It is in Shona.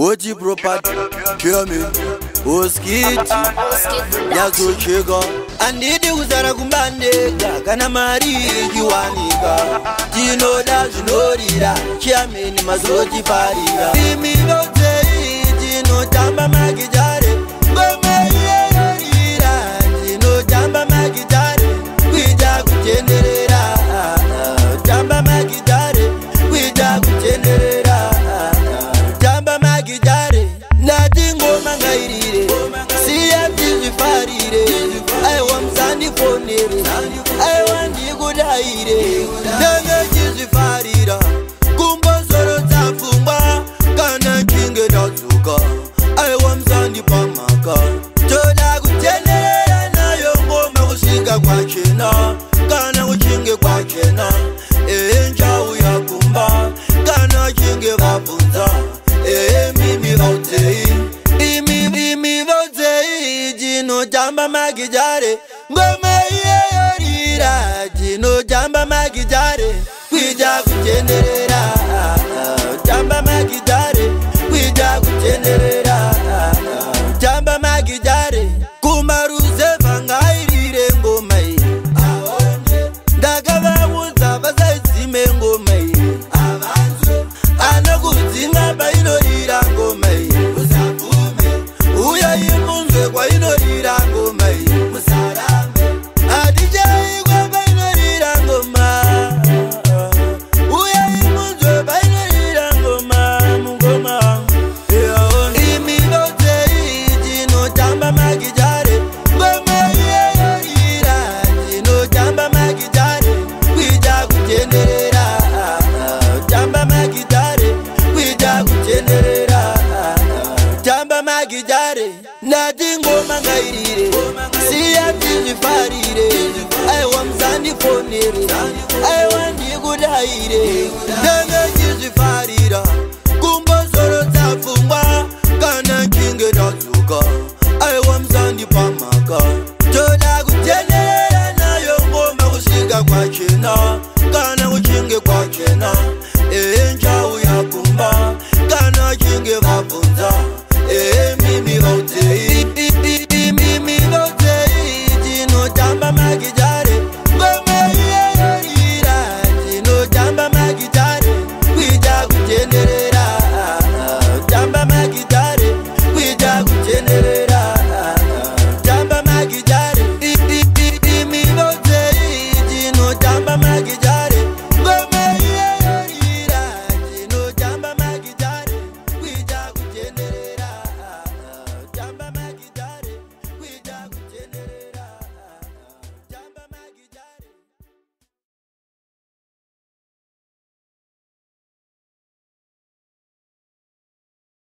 Oji propati Kemi Oskiti Yazo chega Andidi uzara kumbandega Kana mari ikiwanika Tinoda zvinorira Chiamini mazoti farira Imi no zei Tinotamba magija ndaire ndanga chizvifarira kumbozorodza pfungwa kana chinge ndadzuka aiwa musandi pamhaka toda kutenderera nayo ngoma kusvika kwachena kana kuchinge kwachena tamba magidare kwija kugenderera tamba magidare kwija kugenderera tamba magidare kumaru ndare nati ngoma ngairire siya ndinifarire aiwa mzandifonire aiwa ndikudaire ndenge chizvifarira kumbozorodza pfungwa kana nchinge ndazuka aiwa mzandi pamaka toda kutenderera nayo ngoma kusvika kwachena kana kuchinge kwachena